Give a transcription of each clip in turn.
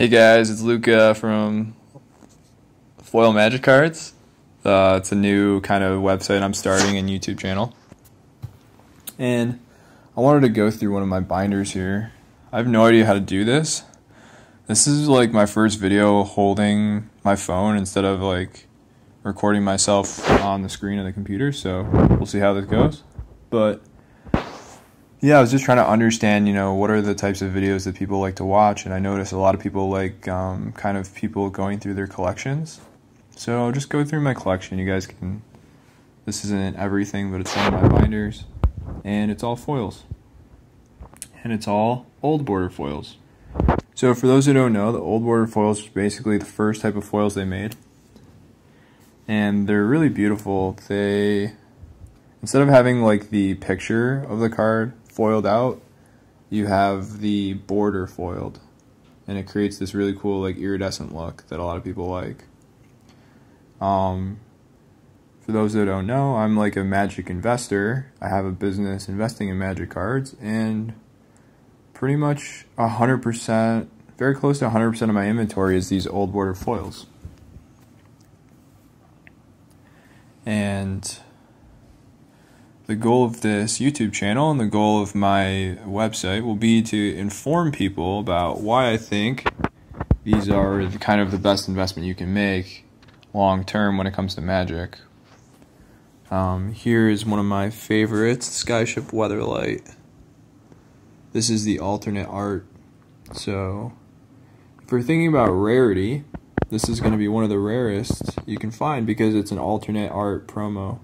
Hey guys, it's Luca from Foil Magic Cards. Uh, it's a new kind of website I'm starting and YouTube channel. And I wanted to go through one of my binders here. I have no idea how to do this. This is like my first video holding my phone instead of like recording myself on the screen of the computer, so we'll see how this goes. But yeah, I was just trying to understand, you know, what are the types of videos that people like to watch, and I noticed a lot of people like um, kind of people going through their collections. So I'll just go through my collection. You guys can. This isn't everything, but it's one of my binders, and it's all foils, and it's all old border foils. So for those who don't know, the old border foils are basically the first type of foils they made, and they're really beautiful. They instead of having like the picture of the card foiled out, you have the border foiled. And it creates this really cool like iridescent look that a lot of people like. Um, for those that don't know, I'm like a magic investor. I have a business investing in magic cards and pretty much 100%, very close to 100% of my inventory is these old border foils. And the goal of this YouTube channel and the goal of my website will be to inform people about why I think these are the kind of the best investment you can make long term when it comes to magic. Um, here is one of my favorites, Skyship Weatherlight. This is the alternate art. So, if we're thinking about rarity, this is going to be one of the rarest you can find because it's an alternate art promo.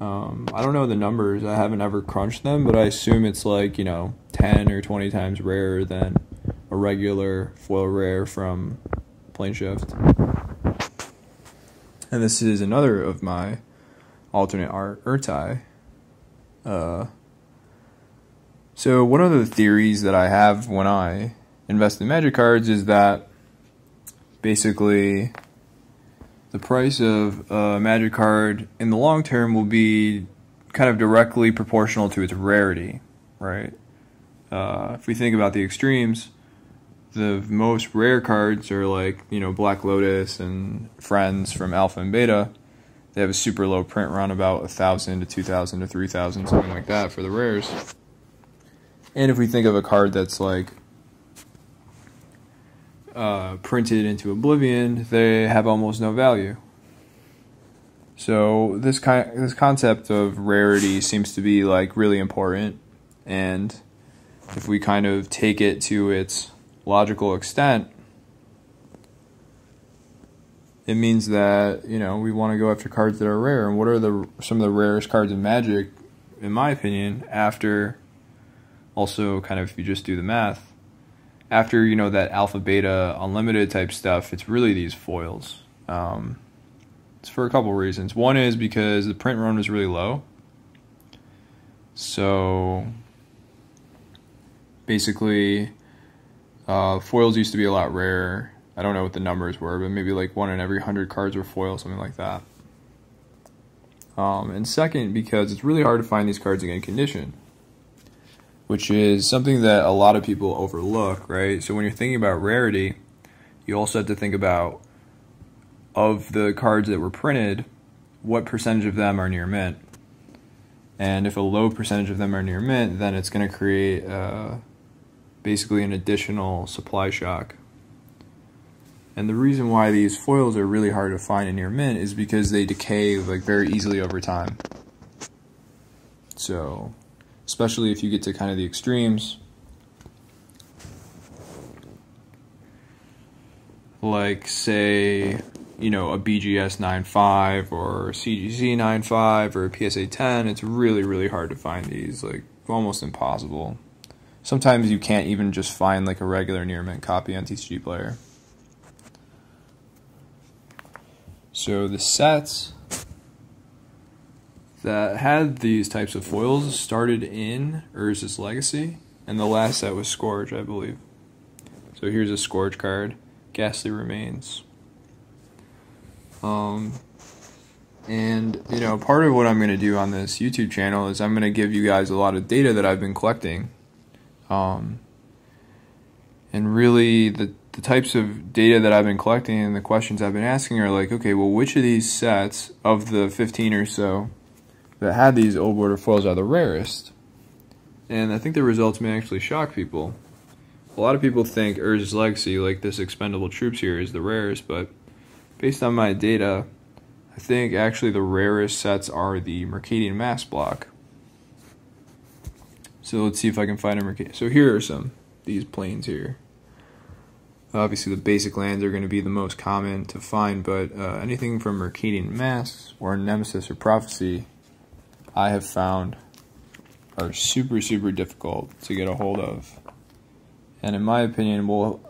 Um, I don't know the numbers. I haven't ever crunched them, but I assume it's like, you know, 10 or 20 times rarer than a regular foil rare from Planeshift. And this is another of my alternate art Ertai. Uh, so, one of the theories that I have when I invest in magic cards is that basically the price of a magic card in the long term will be kind of directly proportional to its rarity, right? Uh, if we think about the extremes, the most rare cards are like, you know, Black Lotus and Friends from Alpha and Beta. They have a super low print run, about 1,000 to 2,000 to 3,000, something like that for the rares. And if we think of a card that's like uh, printed into oblivion, they have almost no value. So this kind this concept of rarity seems to be like really important, and if we kind of take it to its logical extent, it means that you know we want to go after cards that are rare. And what are the some of the rarest cards in Magic, in my opinion? After also kind of if you just do the math, after you know that alpha beta unlimited type stuff it's really these foils. Um, it's for a couple reasons. One is because the print run was really low. So basically uh, foils used to be a lot rarer. I don't know what the numbers were but maybe like one in every 100 cards were foil something like that. Um, and second because it's really hard to find these cards in good condition which is something that a lot of people overlook, right? So when you're thinking about rarity, you also have to think about of the cards that were printed, what percentage of them are near mint. And if a low percentage of them are near mint, then it's going to create uh, basically an additional supply shock. And the reason why these foils are really hard to find in near mint is because they decay like very easily over time. So especially if you get to kind of the extremes. Like, say, you know, a BGS 9.5 or CGC 9.5 or a PSA 10, it's really, really hard to find these. Like, almost impossible. Sometimes you can't even just find like a regular near mint copy on TCG Player. So the sets that had these types of foils started in Urza's Legacy, and the last set was Scourge, I believe. So here's a Scourge card, Ghastly Remains. Um, and, you know, part of what I'm going to do on this YouTube channel is I'm going to give you guys a lot of data that I've been collecting. Um, and really, the, the types of data that I've been collecting and the questions I've been asking are like, okay, well, which of these sets of the 15 or so that had these old border foils are the rarest? And I think the results may actually shock people. A lot of people think Urza's Legacy, like this expendable troops here, is the rarest, but based on my data, I think actually the rarest sets are the Mercadian Masques block. So let's see if I can find a Mercadian. So here are some, these planes here. Obviously the basic lands are going to be the most common to find, but uh, anything from Mercadian Masques or Nemesis or Prophecy, I have found are super, super difficult to get a hold of. And in my opinion, will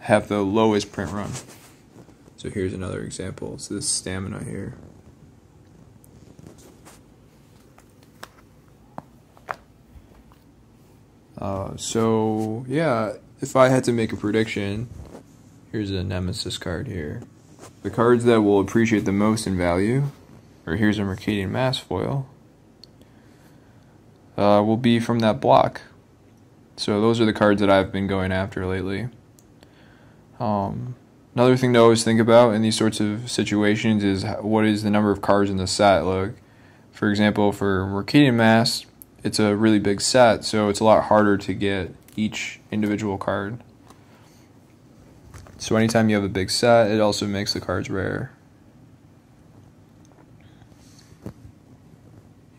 have the lowest print run. So here's another example. So this stamina here. Uh, so yeah, if I had to make a prediction, here's a Nemesis card here. The cards that will appreciate the most in value, or here's a Mercadian Masques foil, uh, will be from that block. So those are the cards that I've been going after lately. Um, another thing to always think about in these sorts of situations is what is the number of cards in the set. Look, for example, for Mercadian Masques, it's a really big set, so it's a lot harder to get each individual card. So anytime you have a big set, it also makes the cards rare.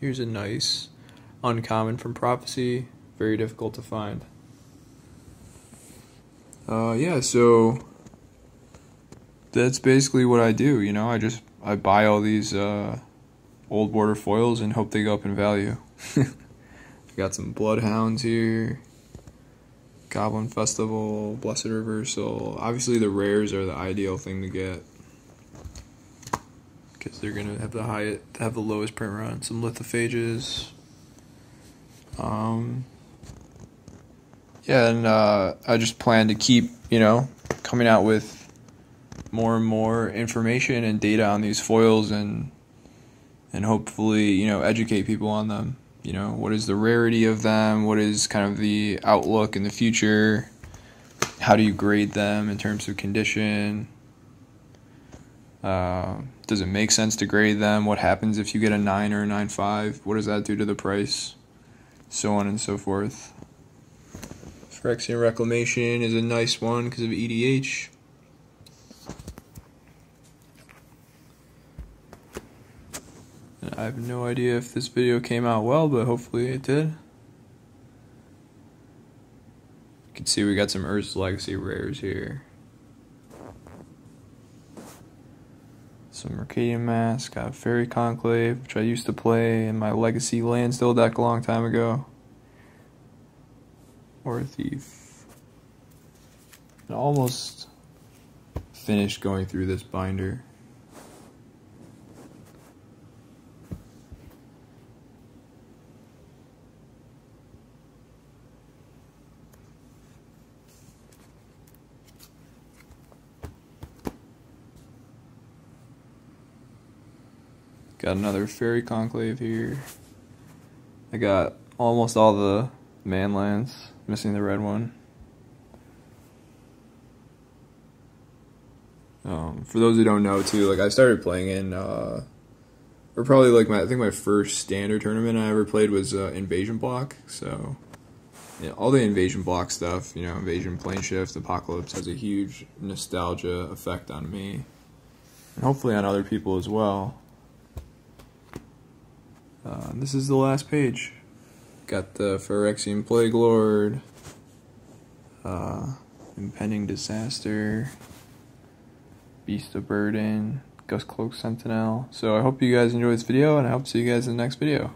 Here's a nice uncommon from Prophecy, very difficult to find. Uh, yeah, so that's basically what I do. You know, I just I buy all these uh, old border foils and hope they go up in value. Got some bloodhounds here. Goblin Festival, Blessed Reversal. Obviously, the rares are the ideal thing to get because they're gonna have the high, have the lowest print run. Some lithophages. Um, yeah, and uh, I just plan to keep, you know, coming out with more and more information and data on these foils and and hopefully, you know, educate people on them. You know, what is the rarity of them? What is kind of the outlook in the future? How do you grade them in terms of condition? Uh, does it make sense to grade them? What happens if you get a 9 or a 9.5? What does that do to the price? So on and so forth. Phyrexian Reclamation is a nice one because of EDH. I have no idea if this video came out well, but hopefully it did. You can see we got some Urza's Legacy rares here. Some Mercadian Masques, got Faerie Conclave, which I used to play in my Legacy Landstill deck a long time ago. Or a Thief. Almost finished going through this binder. Got another Faerie Conclave here. I got almost all the manlands, missing the red one. Um, for those who don't know, too, like I started playing in, uh, or probably like my, I think my first standard tournament I ever played was uh, Invasion Block. So, all the Invasion Block stuff, you know, Invasion Planeshift, Apocalypse has a huge nostalgia effect on me, and hopefully on other people as well. Uh, this is the last page. Got the Phyrexian Plaguelord, uh, Impending Disaster, Beast of Burden, Gustcloak Sentinel. So I hope you guys enjoyed this video, and I hope to see you guys in the next video.